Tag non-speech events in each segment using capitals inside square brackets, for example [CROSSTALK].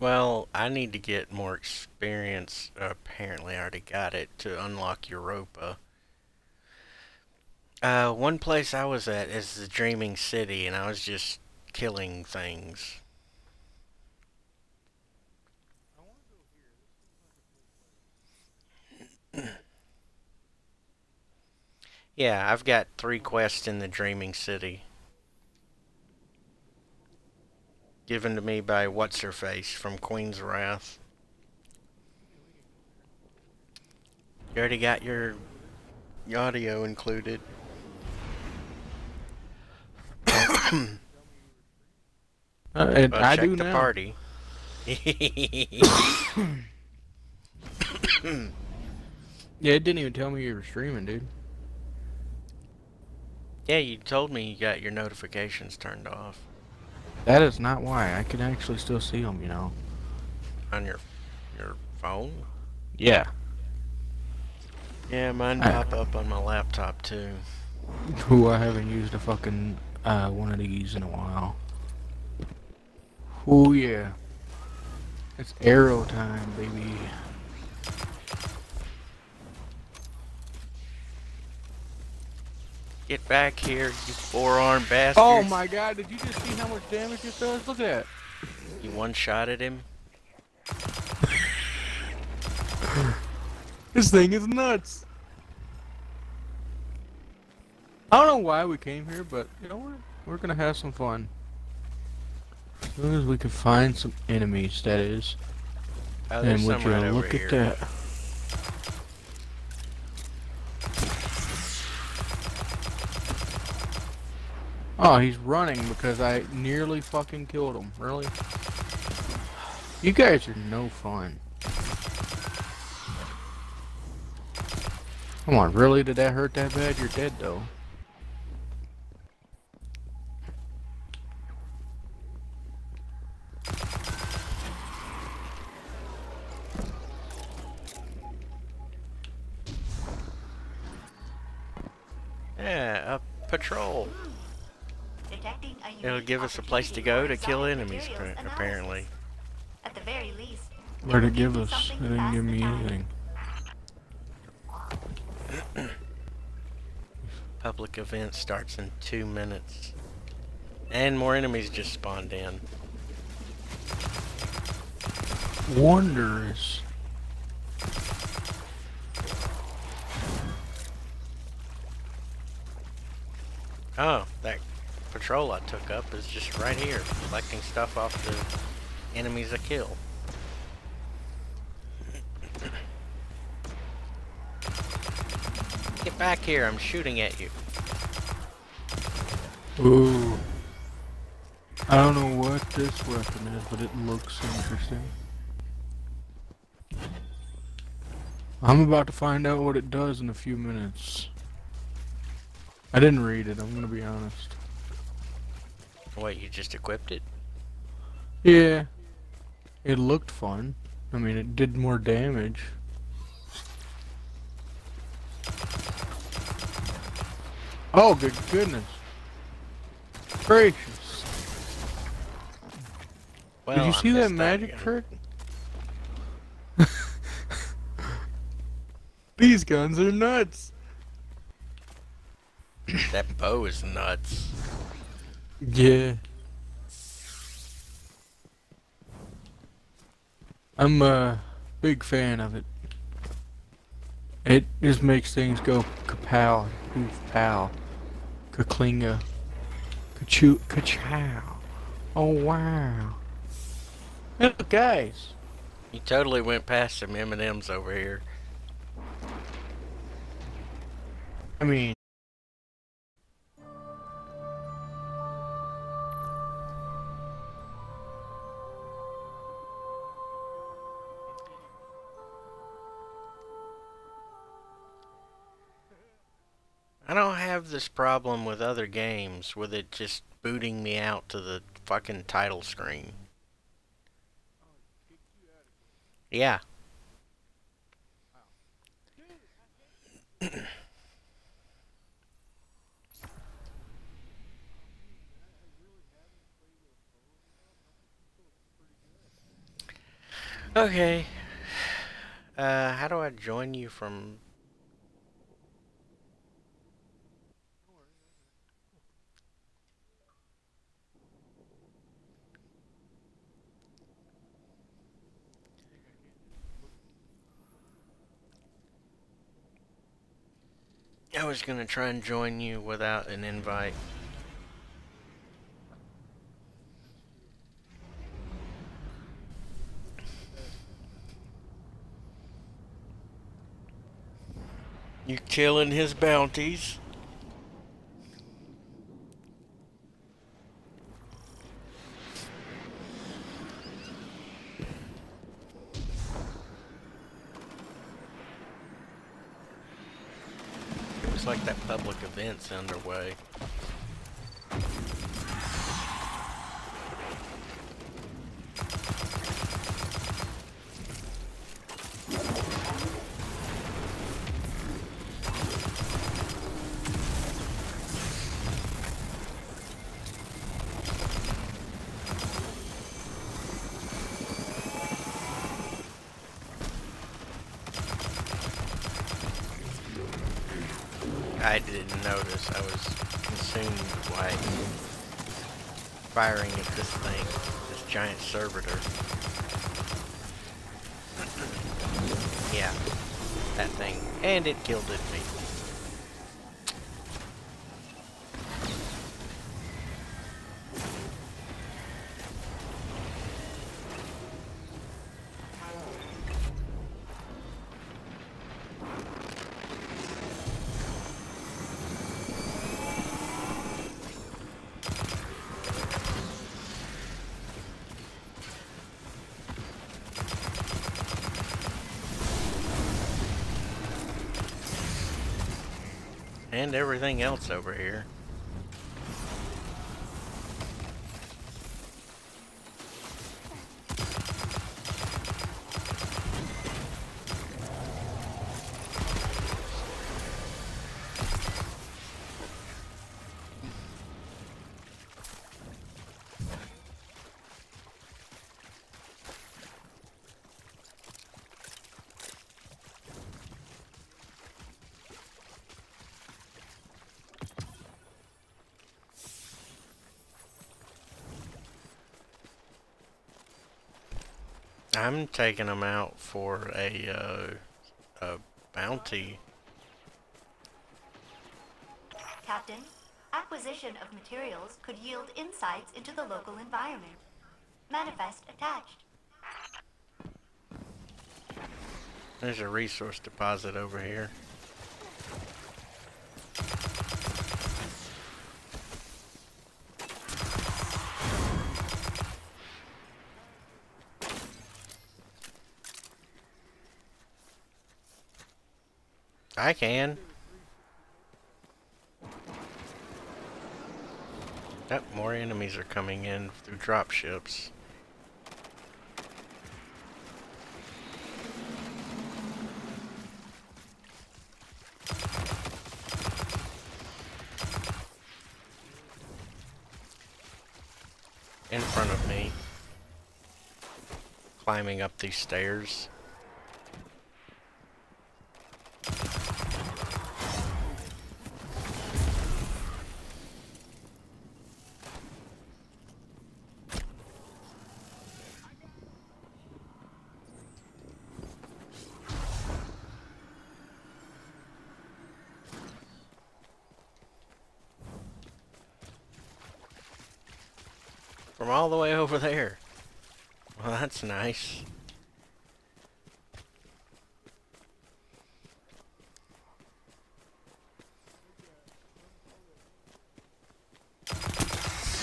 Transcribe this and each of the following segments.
Well, I need to get more experience. apparently, I already got it to unlock Europa. Uh, one place I was at is the Dreaming City, and I was just killing things. yeah, I've got three quests in the Dreaming City. Given to me by What's-Her-Face from Queen's Wrath. You already got your audio included. uh, and well, I check do the now. party. [COUGHS] Yeah, it didn't even tell me you were streaming, dude. yeah, you told me you got your notifications turned off That is not why. I can actually still see them, you know. on your your phone. Yeah. Yeah, mine I- pop up on my laptop too. [LAUGHS] Who I haven't used a fucking uh, one of these in a while. Oh yeah. It's arrow time, baby. Get back here, you four-armed oh bastard! Oh my god, did you just see how much damage it does? Look at that. You one-shotted him. [LAUGHS] This thing is nuts. I don't know why we came here, but you know what? We're gonna have some fun. As soon as we can find some enemies, that is. Oh, and would you right look here. at that? Oh, he's running because I nearly fucking killed him. Really? You guys are no fun. Come on, really? Did that hurt that bad? You're dead though. Yeah, a patrol. Detecting a unique It'll give us a place to go to kill enemies, for appa- materials apparently. At the very least, Where'd it it give us? something It didn't give me anything. [CLEARS THROAT] Public event starts in two minutes. And more enemies just spawned in. Wondrous. Oh, that patrol I took up is just right here, collecting stuff off the enemies I kill. Get back here, I'm shooting at you. Ooh. I don't know what this weapon is, but it looks interesting. I'm about to find out what it does in a few minutes. I didn't read it, I'm gonna be honest. What, you just equipped it? Yeah. It looked fun. I mean, it did more damage. Oh, good goodness. Gracious. Well, Did you I see that magic again. trick? [LAUGHS] These guns are nuts. That bow is nuts. Yeah. I'm a big fan of it. It just makes things go kapow, poof, pow, kaklinga, kachoo, kachow. Oh wow. Look, guys. You totally went past some M&Ms over here. I mean, I don't have this problem with other games with it just booting me out to the fucking title screen. Yeah. Okay. Uh, how do I join you from... was gonna try and join you without an invite. You killing his bounties. Looks like that underway. Notice. I was consumed by firing at this thing, this giant servitor. yeah, that thing. And it killed it me. And everything else over here. I'm taking them out for a, uh, a bounty. Captain, acquisition of materials could yield insights into the local environment. Manifest attached. There's a resource deposit over here. I can. Yep, more enemies are coming in through drop ships. In front of me. Climbing up these stairs. From all the way over there. Well, that's nice.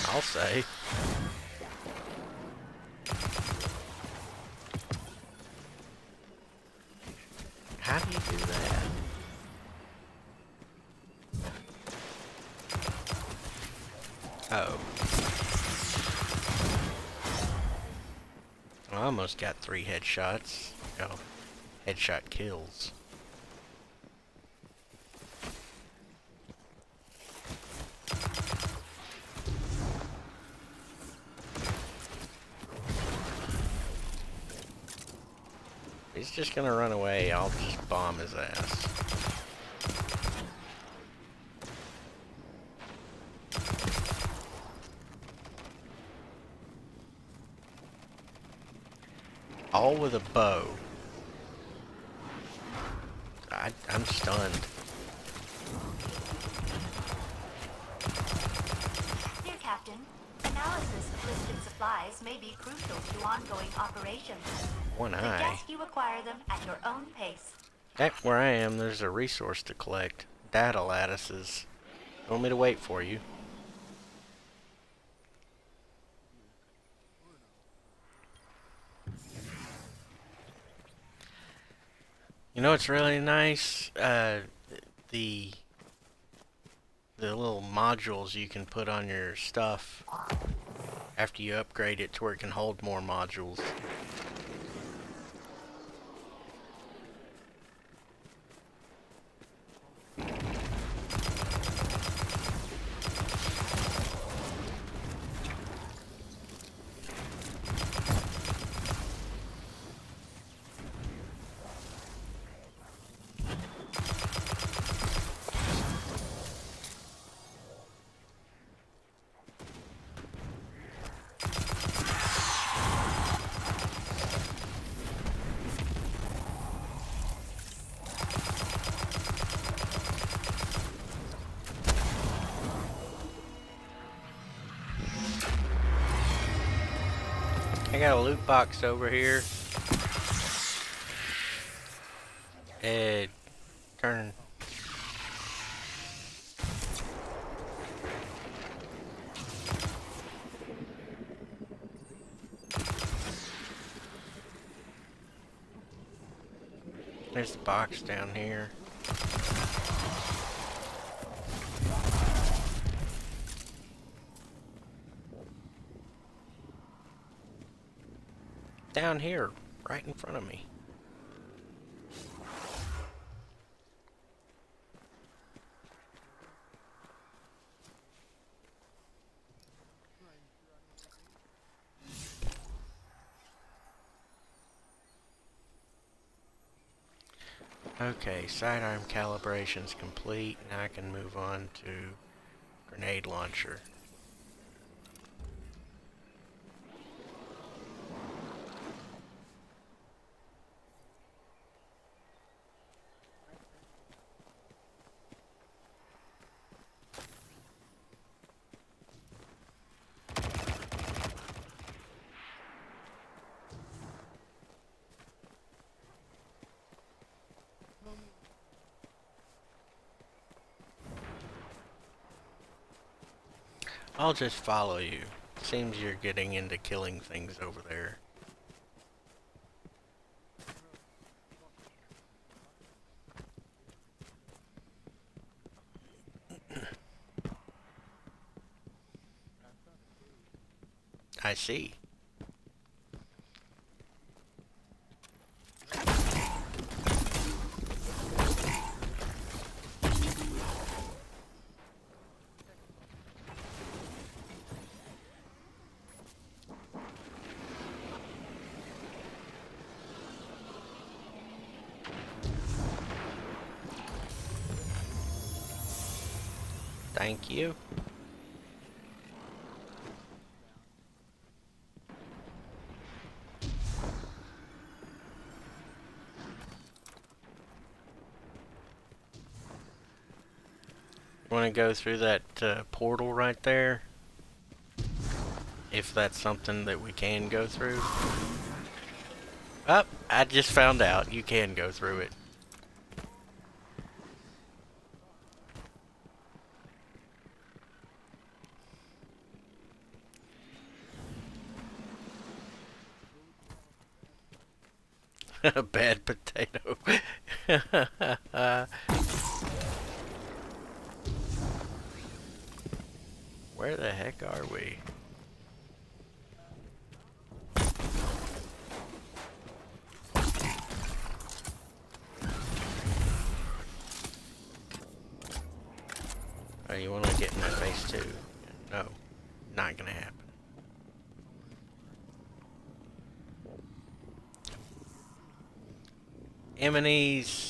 I'll say. How do you do that? Oh. Almost got three headshots. Oh, headshot kills. he's just gonna run away, I'll just bomb his ass. All with a bow. I, I'm stunned. Dear Captain, analysis of listed supplies may be crucial to ongoing operations. One eye. Suggest you acquire them at your own pace. Heck, where I am, there's a resource to collect. Data lattices. You want me to wait for you? You know what's really nice? Uh, the the little modules you can put on your stuff after you upgrade it to where it can hold more modules. A loot box over here. Ed, turn. There's the box down here. Down here, right in front of me. Okay, sidearm calibration's complete. Now I can move on to grenade launcher. I'll just follow you. Seems you're getting into killing things over there. [CLEARS THROAT] I see. Thank you. Want to go through that uh, portal right there? If that's something that we can go through. Up, I just found out you can go through it. [LAUGHS] A bad potato. Where the heck are we? Oh, you want to get in my face too? No, not gonna happen. Enemies.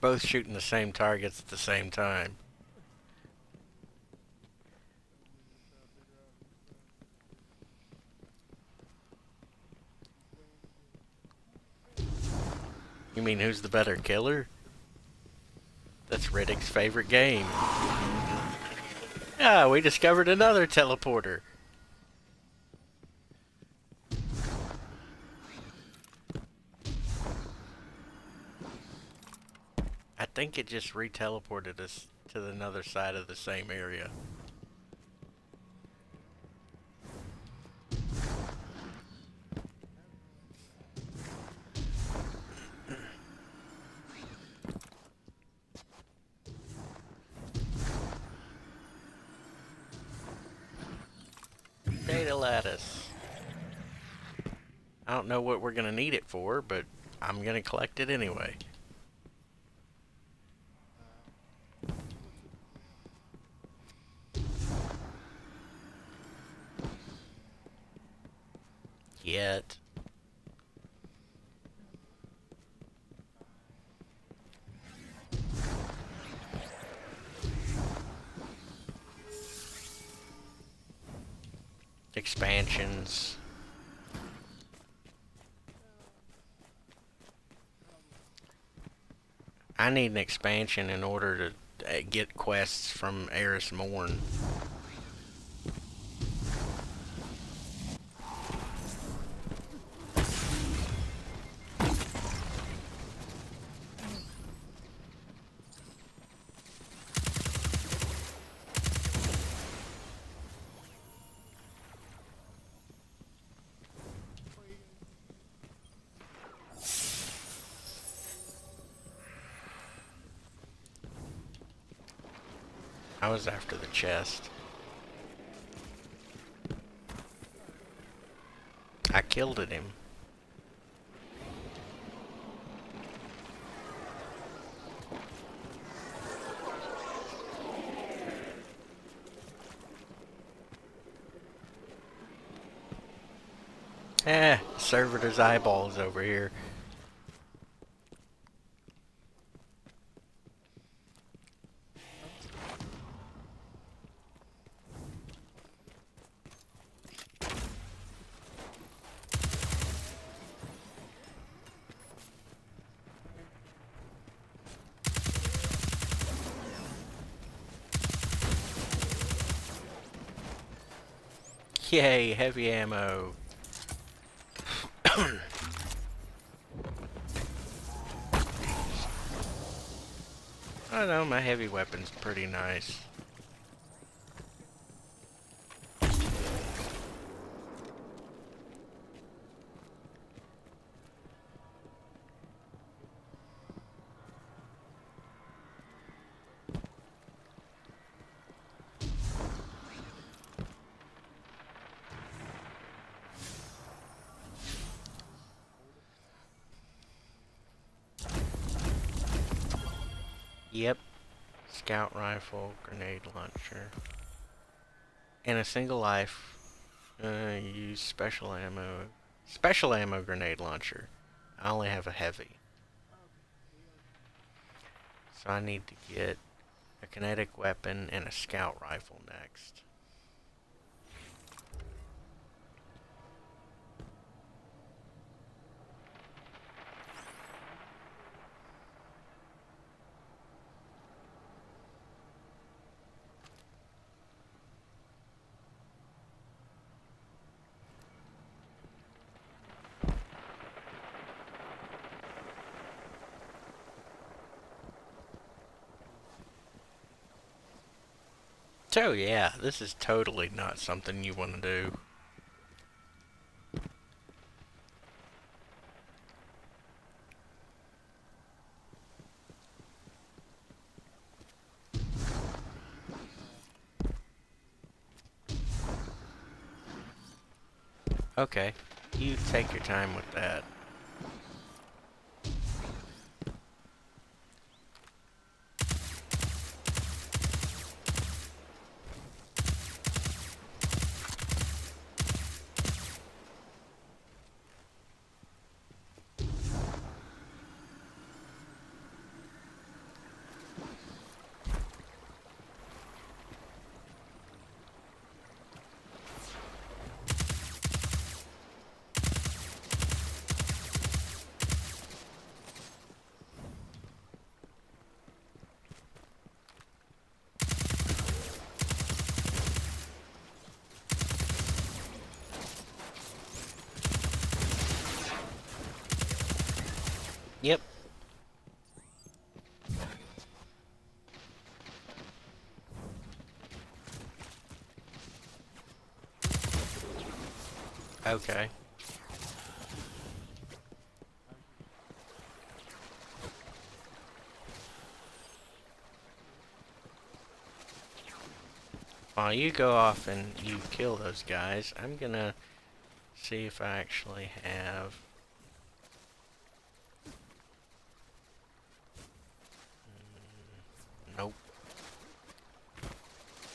Both shooting the same targets at the same time. You mean who's the better killer? That's Riddick's favorite game. Ah, we discovered another teleporter. Think it just re-teleported us to the another side of the same area. Data lattice. I don't know what we're gonna need it for, but I'm gonna collect it anyway. Expansions. I need an expansion in order to uh, get quests from Eris Morn. Was after the chest. I killed him. Eh, servitor's eyeballs over here. Yay, heavy ammo. [COUGHS] I know, my heavy weapon's pretty nice. Grenade launcher. And a single life. Uh, use special ammo. Special ammo grenade launcher. I only have a heavy. So I need to get a kinetic weapon and a scout rifle next. So yeah, this is totally not something you want to do. Okay, you take your time with that. Yep. Okay. While you go off and you kill those guys, I'm gonna see if I actually have mm, Nope.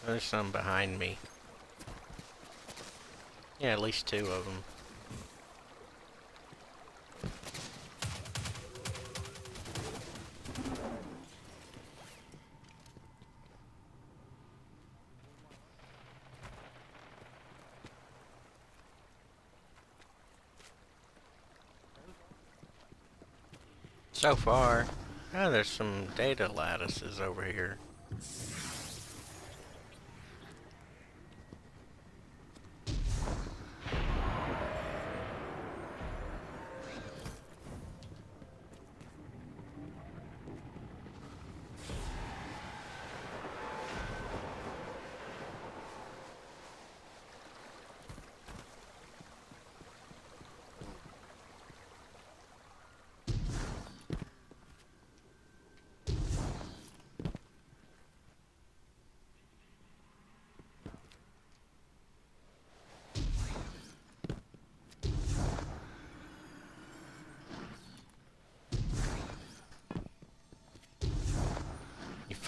There's some behind me. Yeah, at least two of them. So far. Oh, there's some data lattices over here.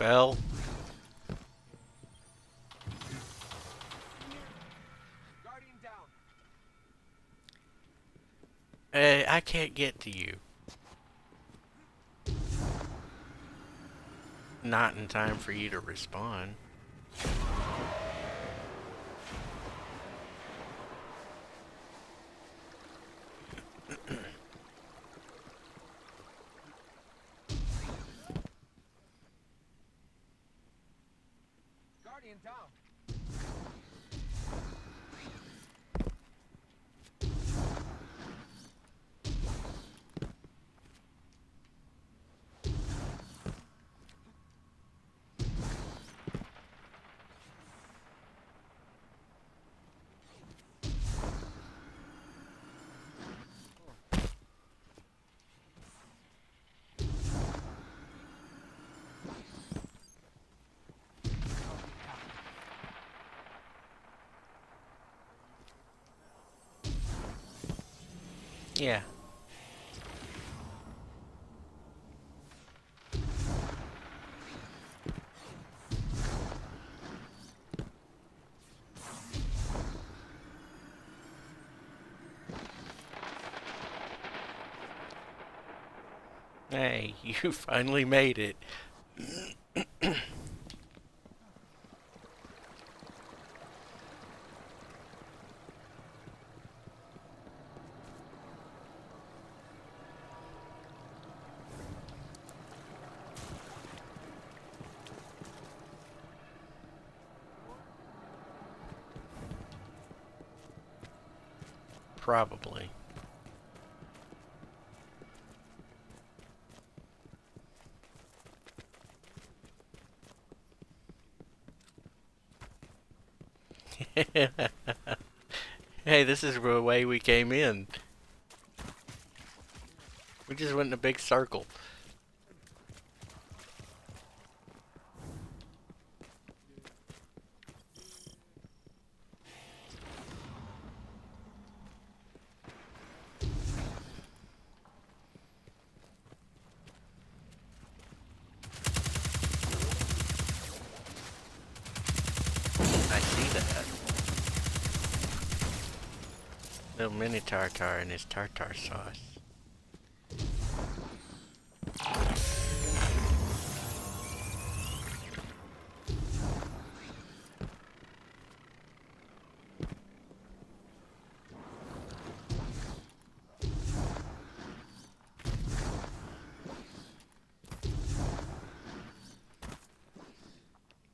Fell? Uh, I can't get to you. Not in time for you to respond. Guardian down. Yeah. Hey, [LAUGHS] you finally made it. Hey, this is the way we came in. We just went in a big circle. I see that. Little mini tartar and his tartar sauce.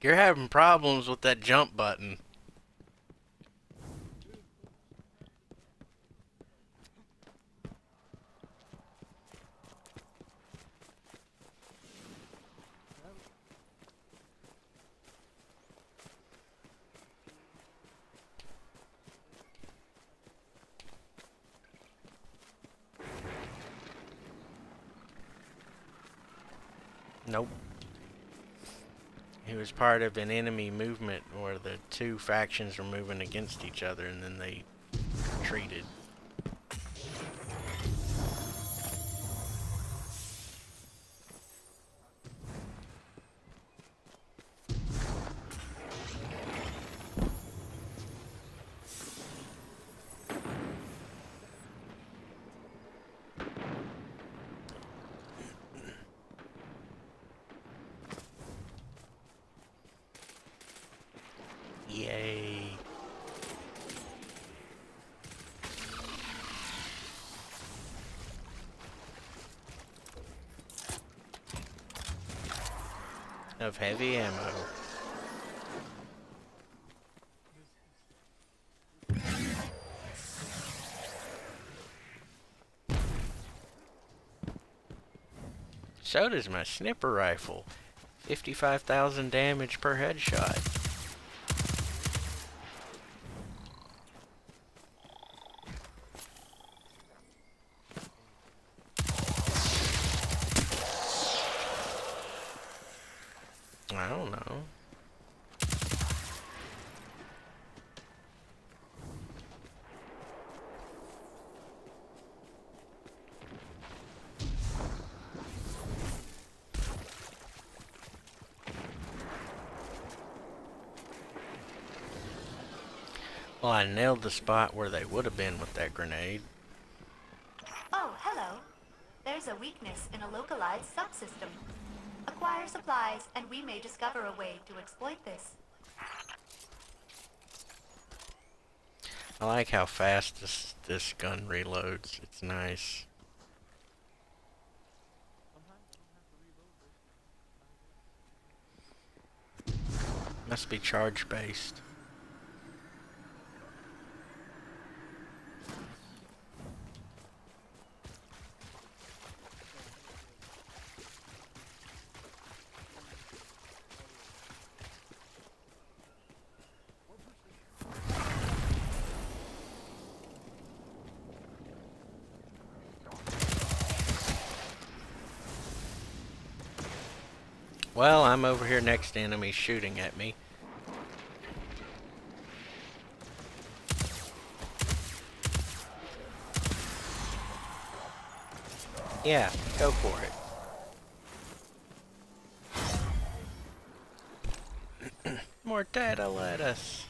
You're having problems with that jump button. Nope. He was part of an enemy movement where the two factions were moving against each other and then they retreated. Yay. Of heavy ammo. So does my sniper rifle. 55,000 damage per headshot. I don't know. Well, I nailed the spot where they would have been with that grenade. Oh, hello. There's a weakness in a localized subsystem. Acquire supplies, and we may discover a way to exploit this. I like how fast this this gun reloads. It's nice. Must be charge based. Well, I'm to enemies shooting at me. Yeah, go for it. [CLEARS THROAT] More data lattice.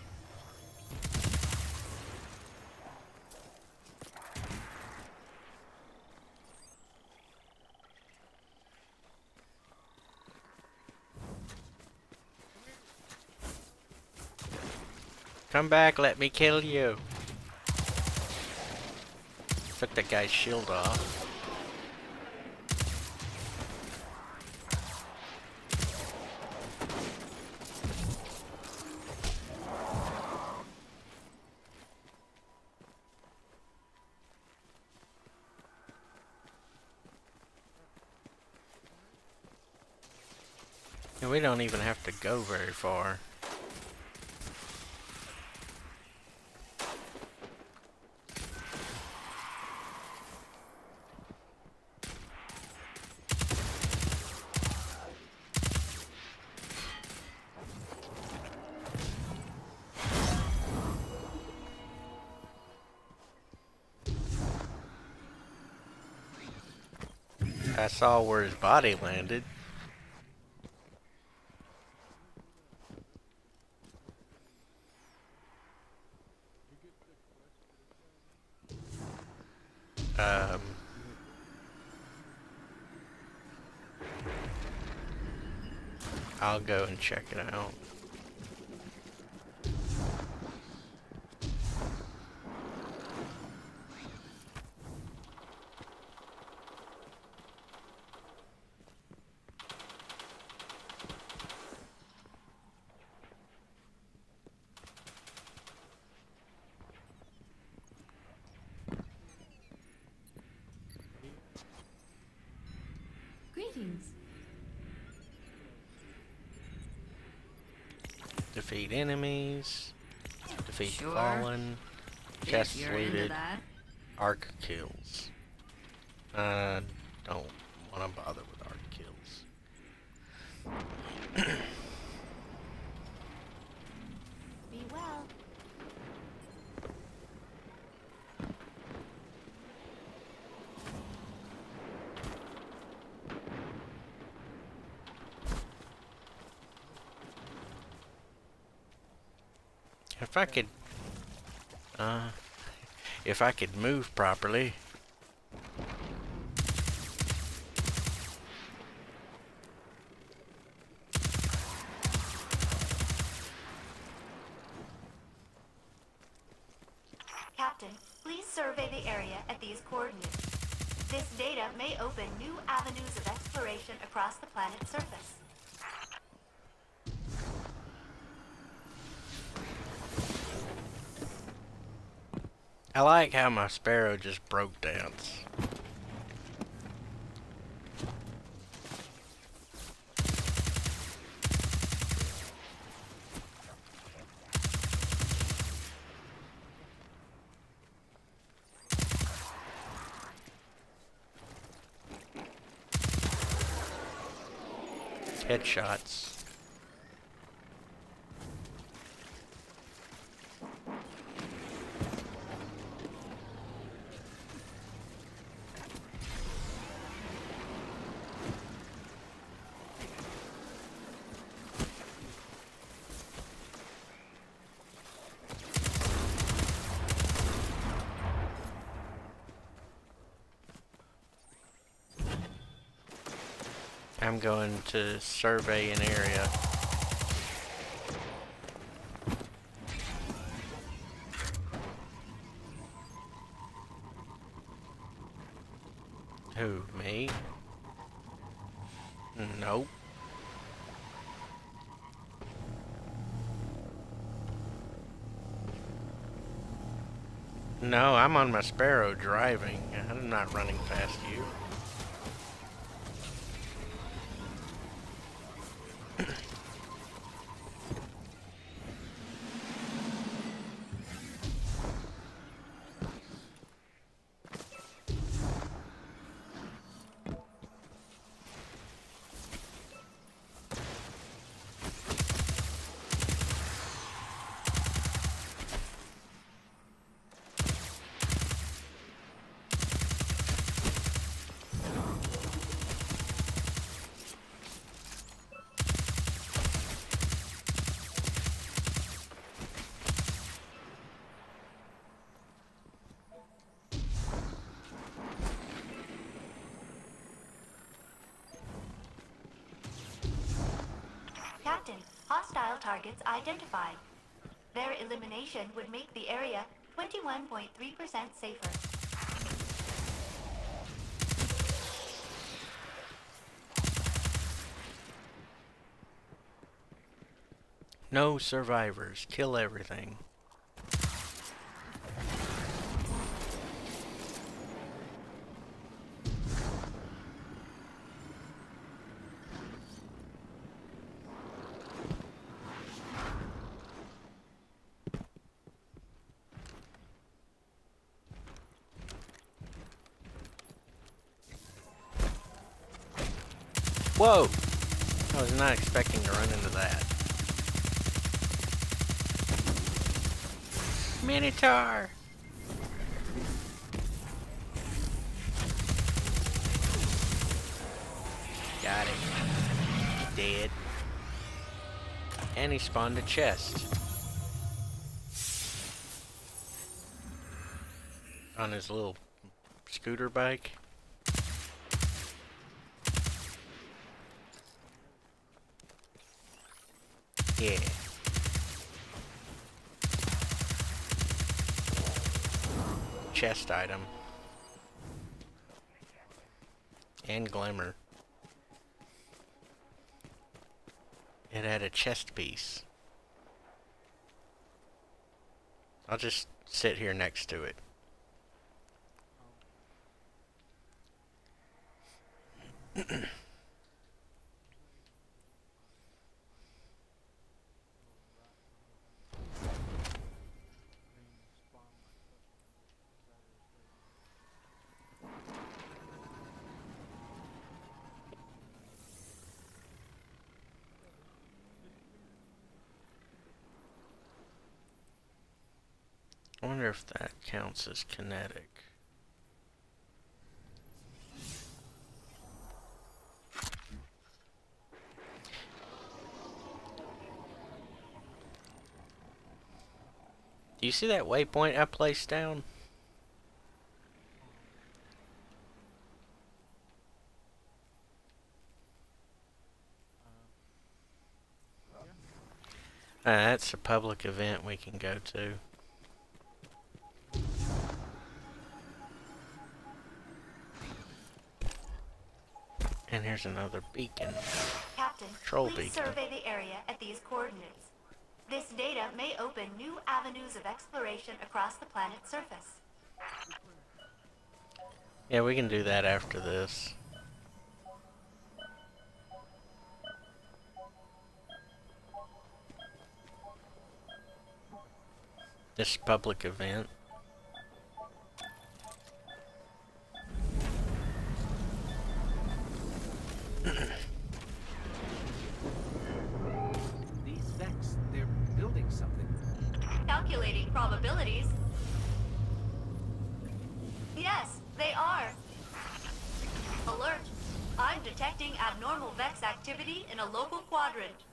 Come back, let me kill you. Took that guy's shield off. We don't even have to go very far. Saw where his body landed. Um, I'll go and check it out. Greetings. Defeat enemies. Defeat Sure. the fallen. Chest if you're into looted. that. Arc kills. I don't want to bother with arc kills. Be well. If I could, uh, if I could move properly. Captain, please survey the area at these coordinates. This data may open new avenues of exploration across the planet's surface. I like how my sparrow just broke dance. Headshots. I'm going to survey an area. Who, me? Nope. No, I'm on my Sparrow driving. I'm not running past you. Hostile targets identified. Their elimination would make the area 21.3% safer. No survivors. Kill everything. Whoa! I was not expecting to run into that. Minotaur! Got it. Dead. And he spawned a chest. On his little scooter bike. Yeah. Chest item. And glimmer. It had a chest piece. I'll just sit here next to it. [CLEARS THROAT] I wonder if that counts as kinetic. Do you see that waypoint I placed down? Uh, that's a public event we can go to. And here's another beacon. Captain, Patrol please beacon. survey the area at these coordinates. This data may open new avenues of exploration across the planet's surface. Yeah, we can do that after this. This public event. These Vex, they're building something. Calculating probabilities. Yes, they are. Alert! I'm detecting abnormal Vex activity in a local quadrant.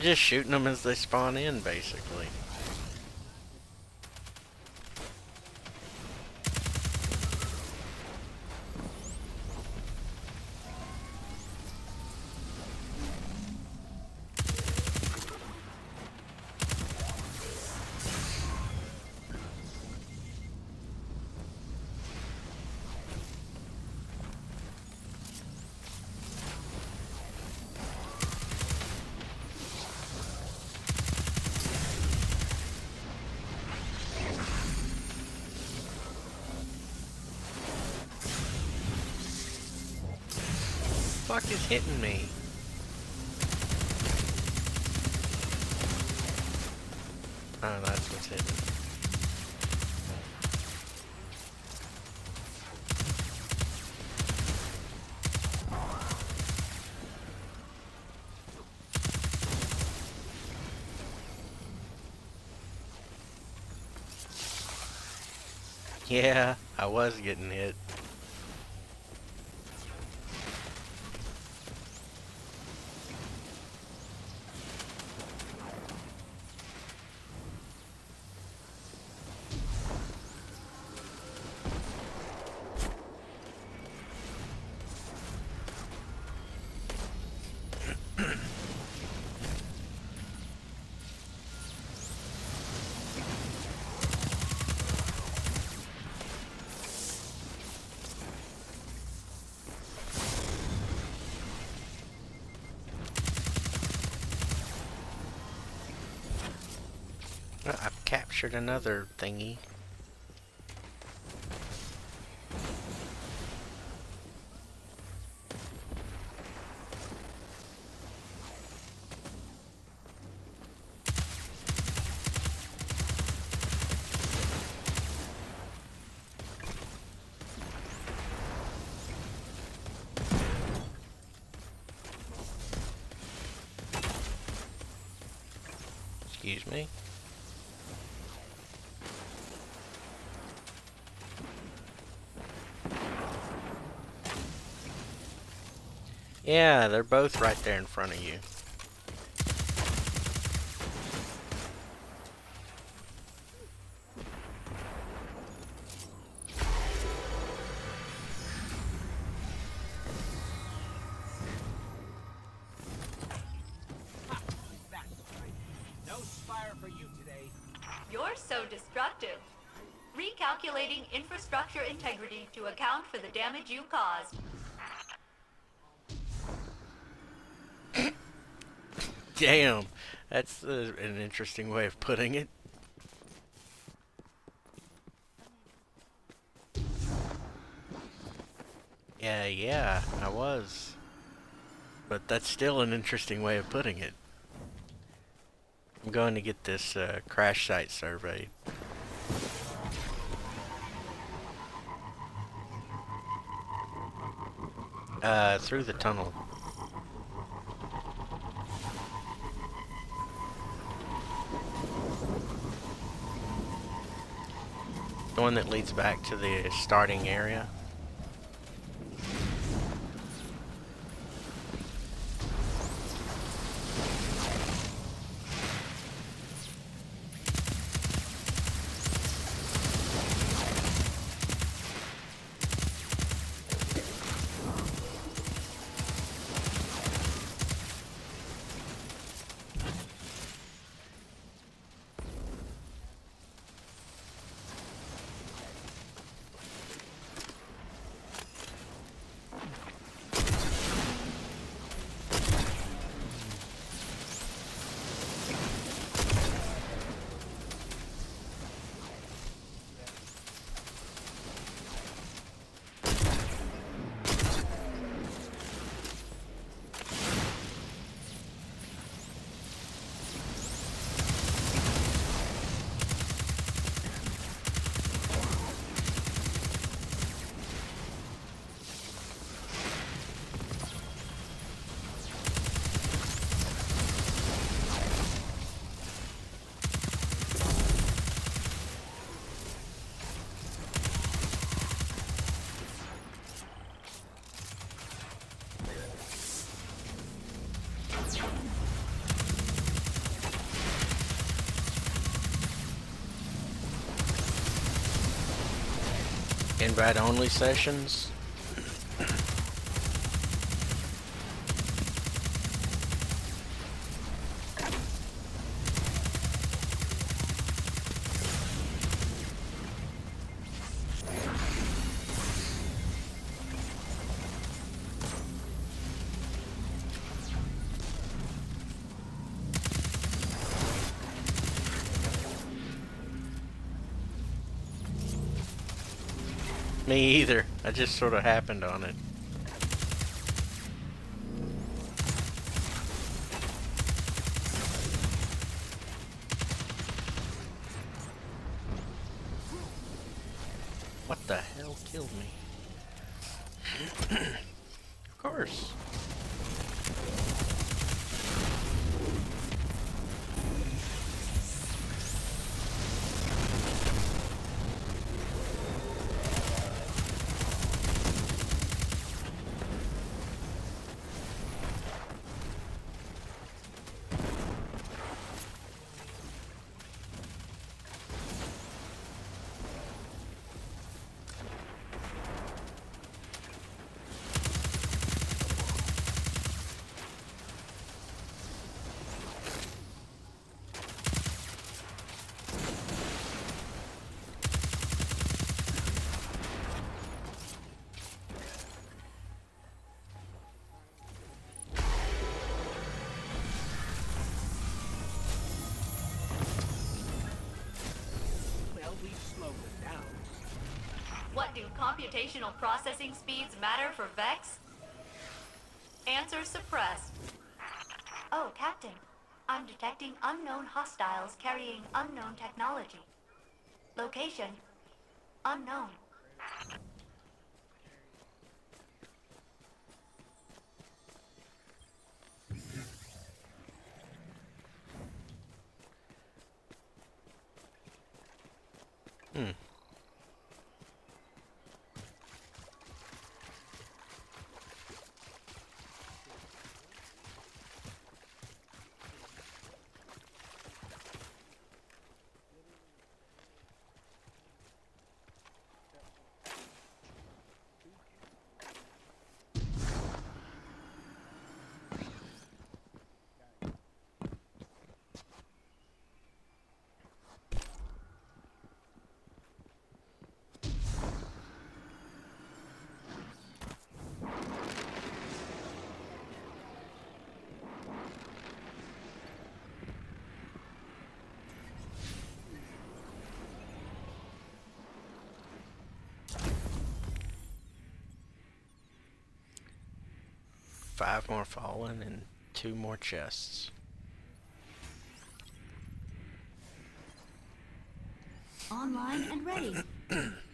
I'm just shooting them as they spawn in, basically. I was getting hit. I've captured another thingy. They're both right there in front of you. Damn, that's uh, an interesting way of putting it. Yeah, yeah, I was. But that's still an interesting way of putting it. I'm going to get this uh, crash site surveyed. Uh, through the tunnel. One that leads back to the starting area. Invite only sessions. Me either. I just sort of happened on it. Computational processing speeds matter for Vex? Answer suppressed. Oh, Captain. I'm detecting unknown hostiles carrying unknown technology. Location? Unknown. Five more fallen and two more chests. Online and ready. [CLEARS THROAT]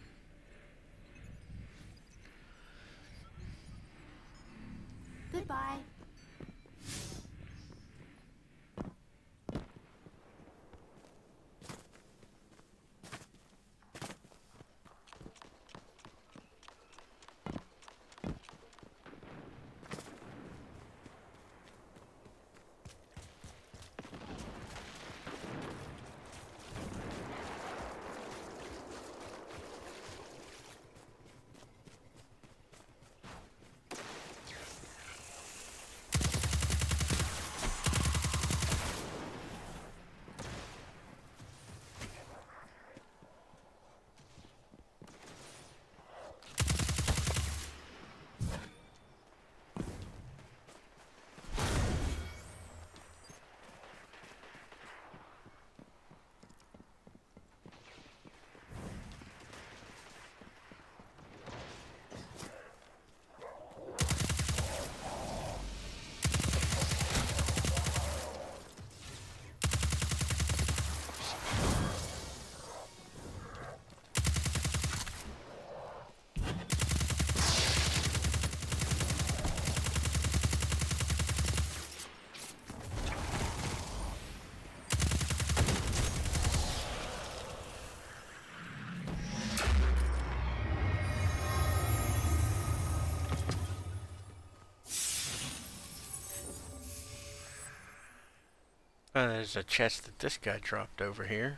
Uh, there's a chest that this guy dropped over here.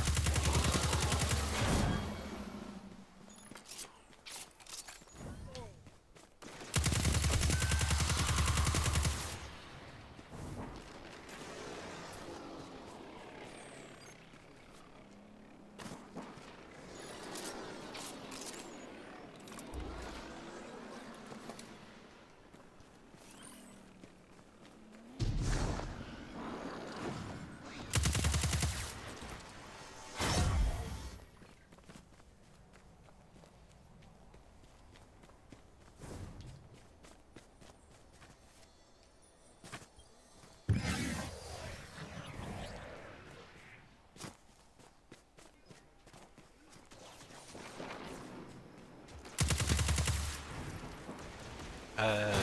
Uh,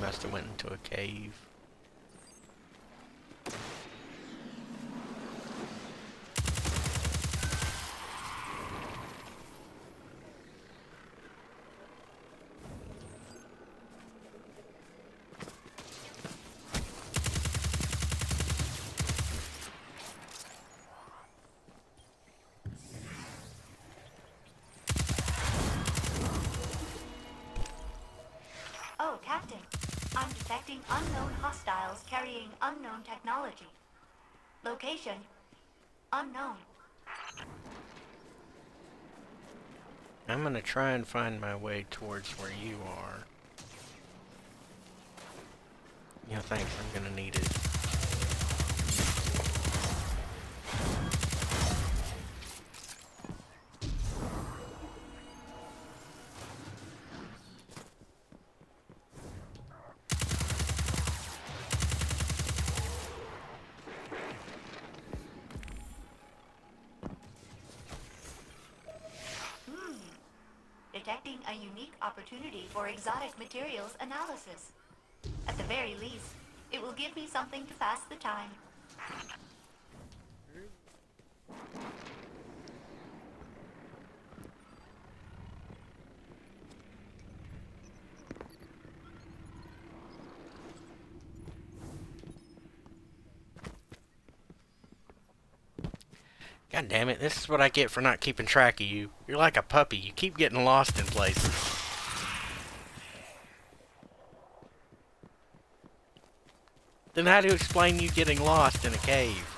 must have went into a cave. Oh, Captain. I'm detecting unknown hostiles carrying unknown technology. Location unknown. I'm gonna try and find my way towards where you are. Yeah, thanks. I'm gonna need it. Opportunity for exotic materials analysis. At the very least, it will give me something to pass the time. God damn it, this is what I get for not keeping track of you. You're like a puppy. You keep getting lost in places. Then how do you explain you getting lost in a cave?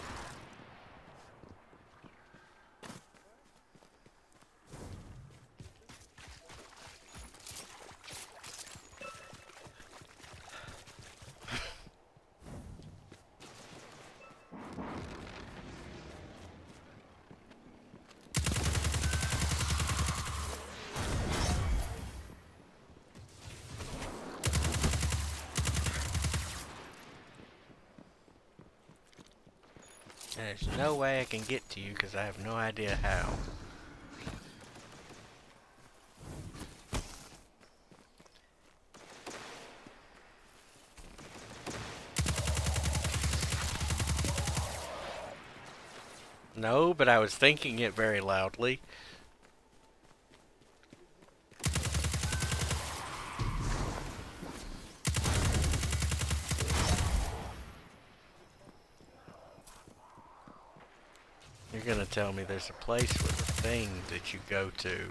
There's no way I can get to you because I have no idea how. No, but I was thinking it very loudly. You're gonna tell me there's a place with a thing that you go to.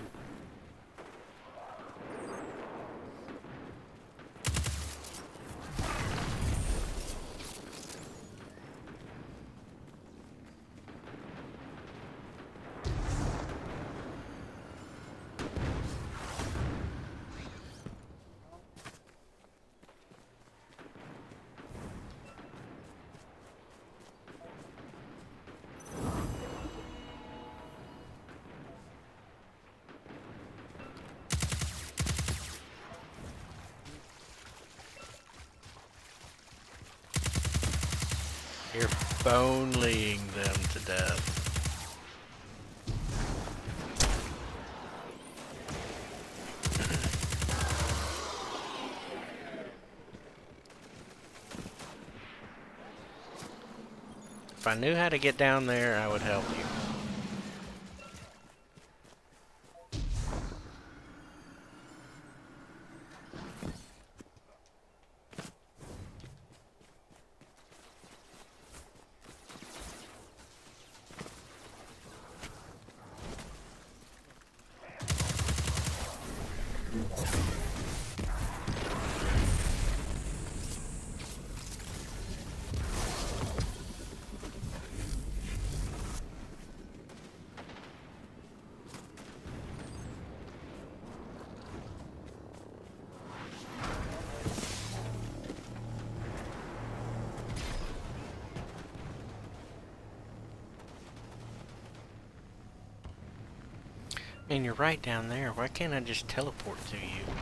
If I knew how to get down there, I would help you. And you're right down there. Why can't I just teleport to you?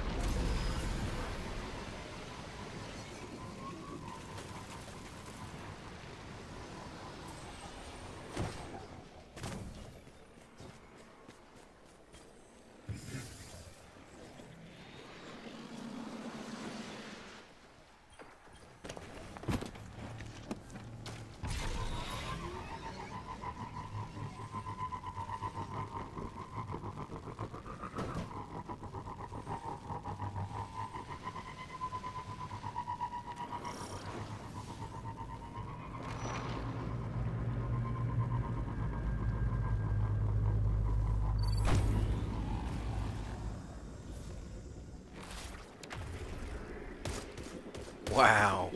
Wow.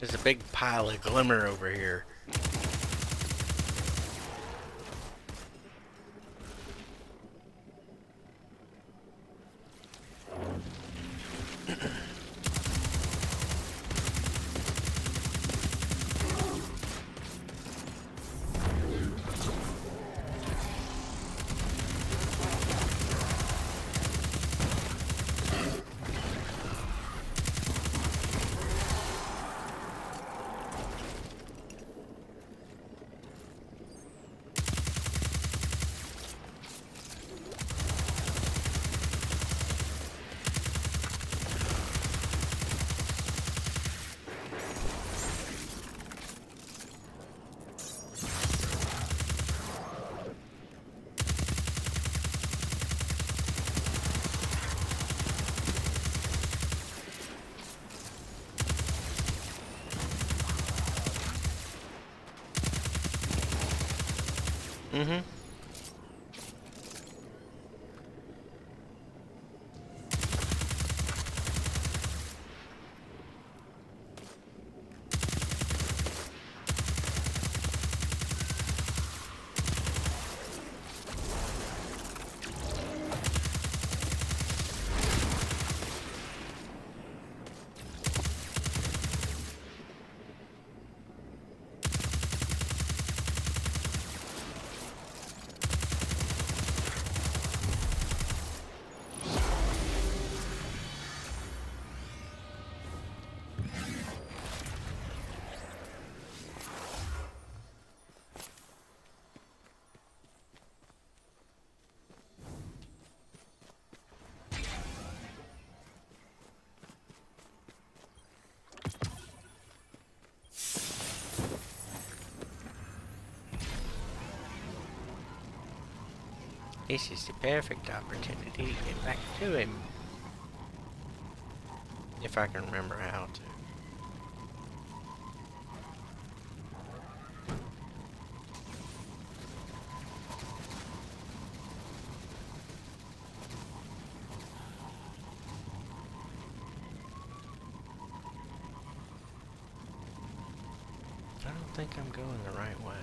There's a big pile of glimmer over here. This is the perfect opportunity to get back to him. If I can remember how to. I don't think I'm going the right way.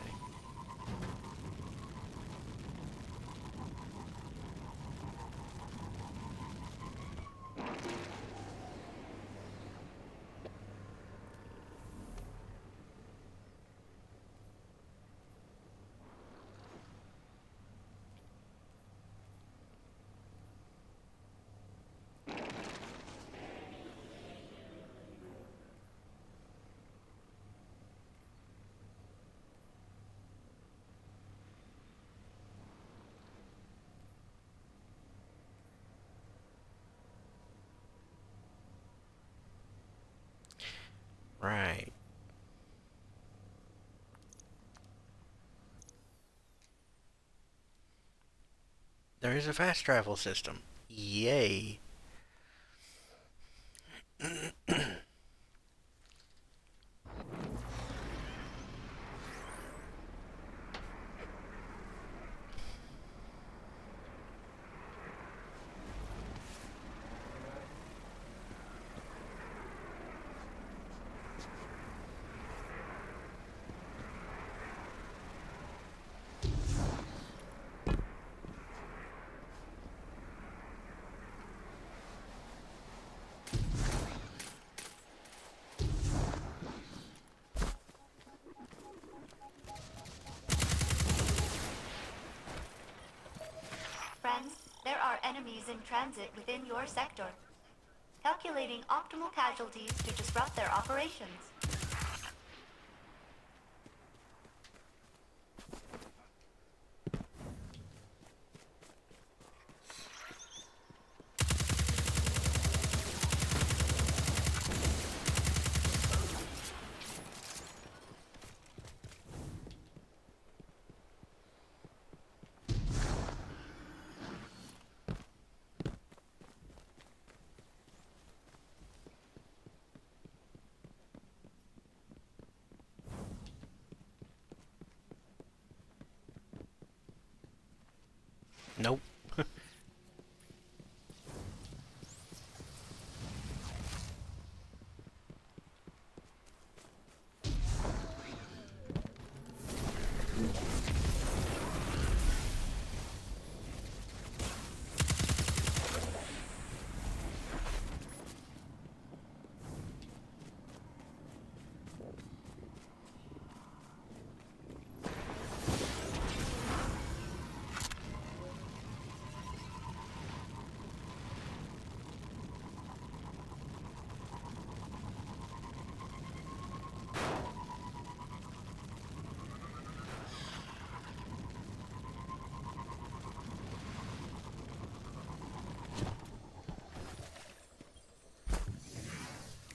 Right. There is a fast travel system. Yay. Enemies in transit within your sector. Calculating optimal casualties to disrupt their operations.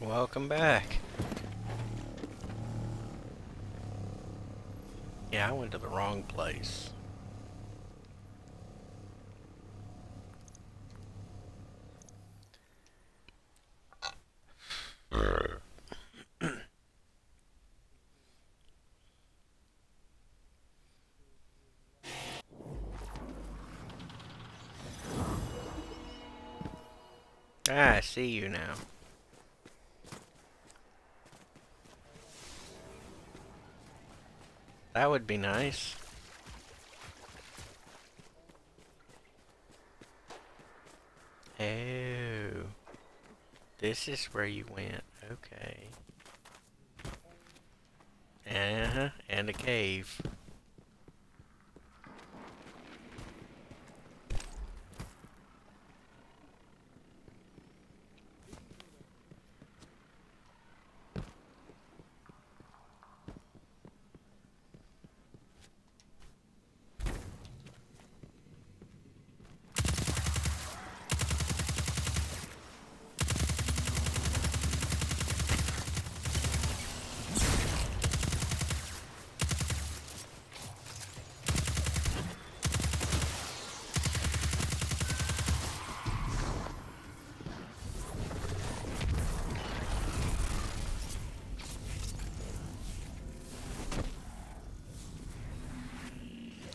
Welcome back. Yeah, I went to the wrong place. [CLEARS THROAT] Ah, I see you now. That would be nice. Oh. This is where you went. Okay. Uh-huh. And a cave.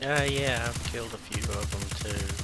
Uh, yeah, I've killed a few of them too.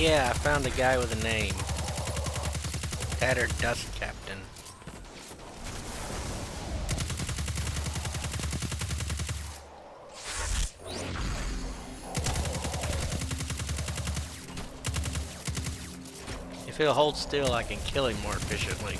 Yeah, I found a guy with a name. Tattered Dust Captain. If he'll hold still, I can kill him more efficiently.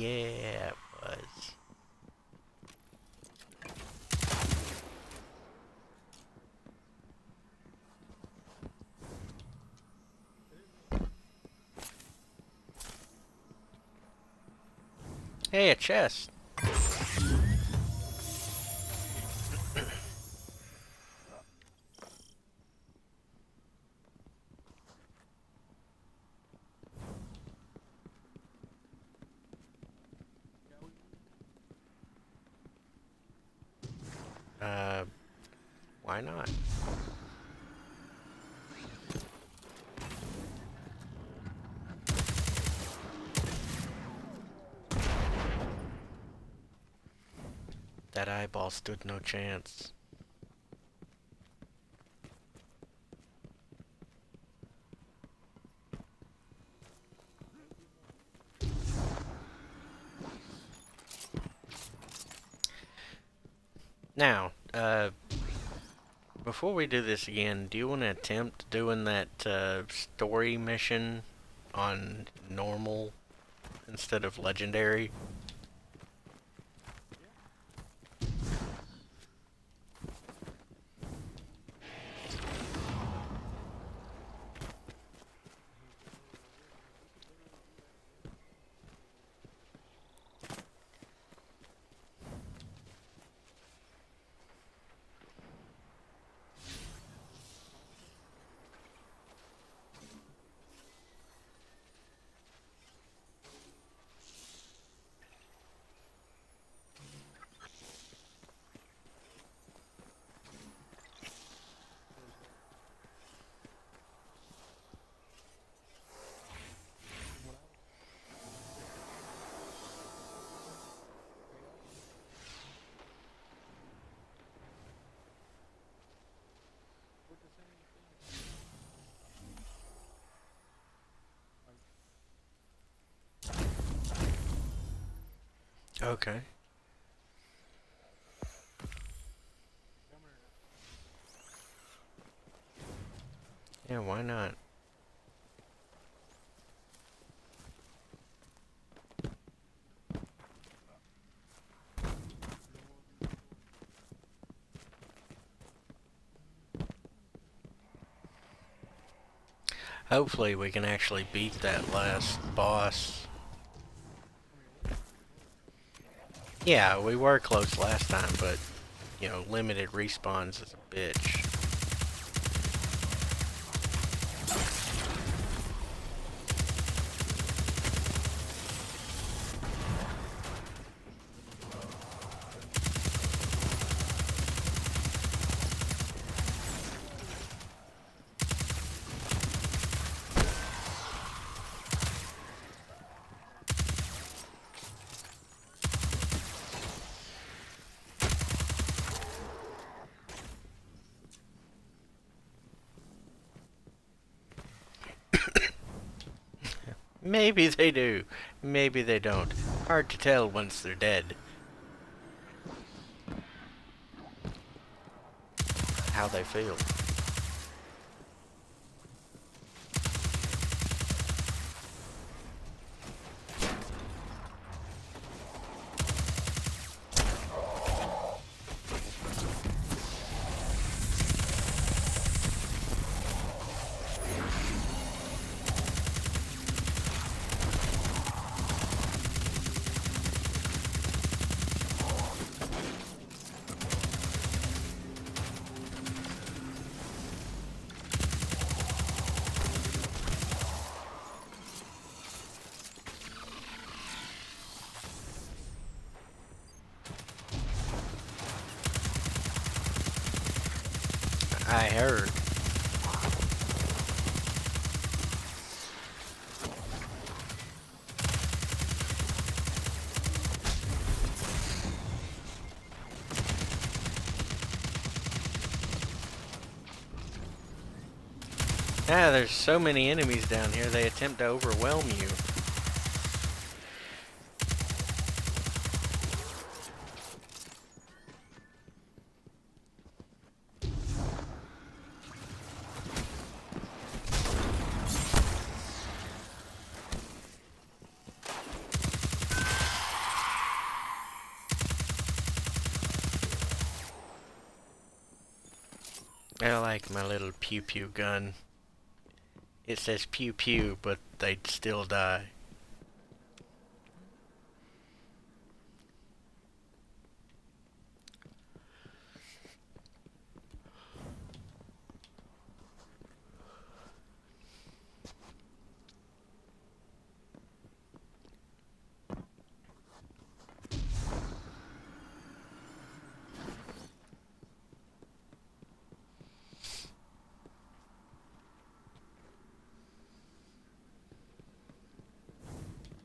Yeah, it was. Hey, a chest. Uh, why not? That eyeball stood no chance. Now, uh, before we do this again, do you want to attempt doing that uh, story mission on normal instead of legendary? Okay. Yeah, why not? Hopefully we can actually beat that last boss. Yeah, we were close last time, but, you know, limited respawns is a bitch. Maybe they do. Maybe they don't. Hard to tell once they're dead. How they feel. Ah, there's so many enemies down here, they attempt to overwhelm you. I like my little pew pew gun. It says pew pew, but they'd still die.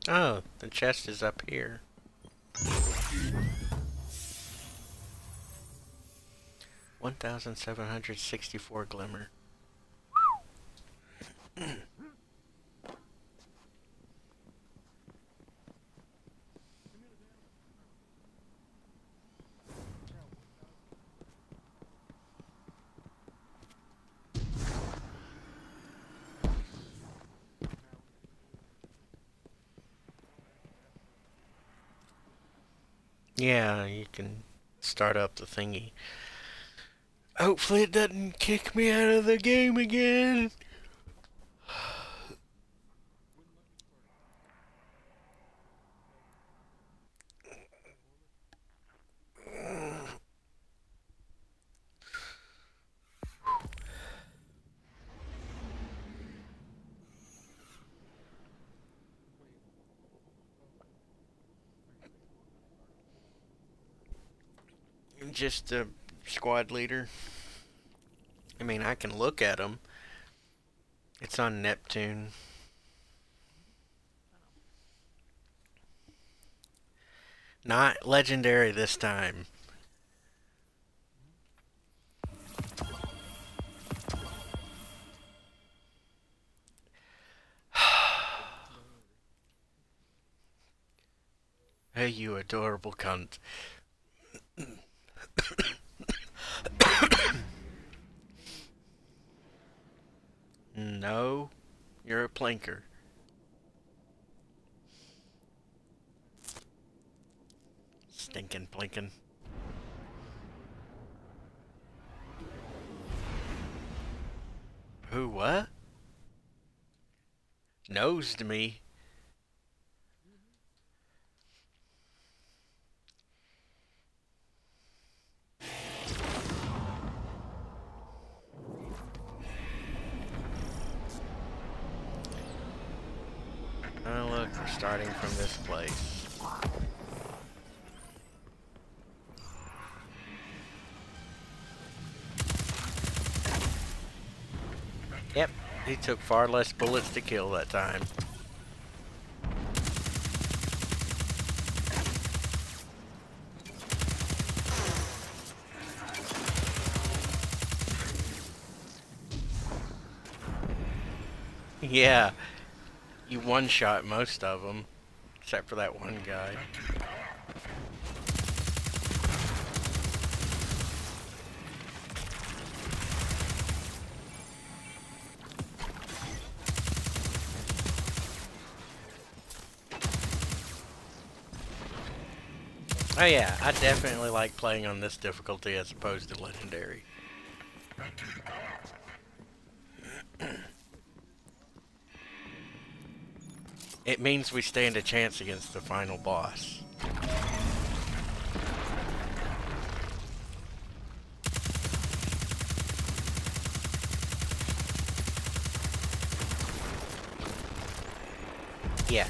Oh, the chest is up here. One thousand seven hundred sixty-four glimmer. Yeah, you can start up the thingy. Hopefully it doesn't kick me out of the game again. Just a squad leader. I mean, I can look at them. It's on Neptune. Not legendary this time. [SIGHS] hey, you adorable cunt. No, you're a planker. Stinking blinking. Who, what? Nosed me. Oh look, we're starting from this place. Yep, he took far less bullets to kill that time. [LAUGHS] Yeah, you one-shot most of them, except for that one guy. Oh yeah, I definitely like playing on this difficulty as opposed to legendary. It means we stand a chance against the final boss. Yeah.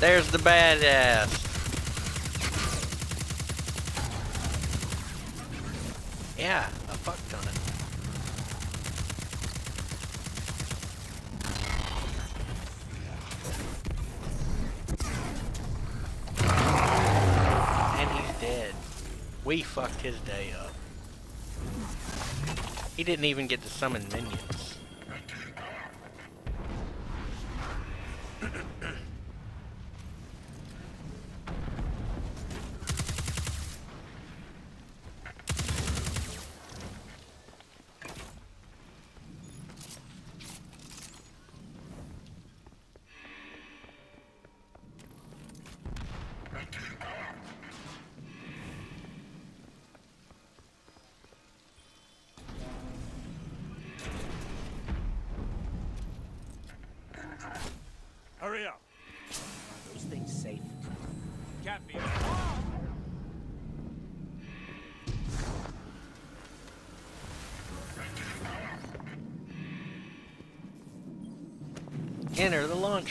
There's the badass. Yeah, a fuck ton of And he's dead. We fucked his day up. He didn't even get to summon minions.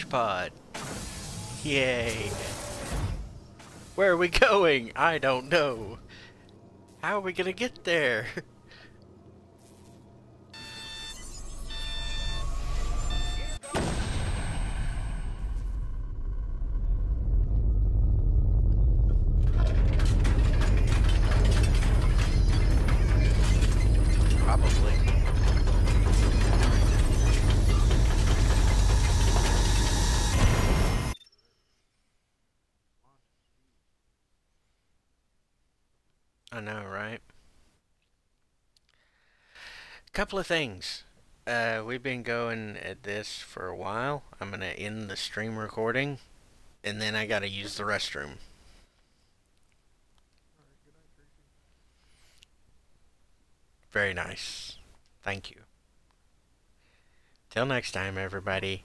Pod. Yay. Where are we going? I don't know. How are we gonna get there? [LAUGHS] Couple of things. Uh, we've been going at this for a while. I'm gonna end the stream recording, and then I gotta use the restroom. Very nice. Thank you. Till next time, everybody.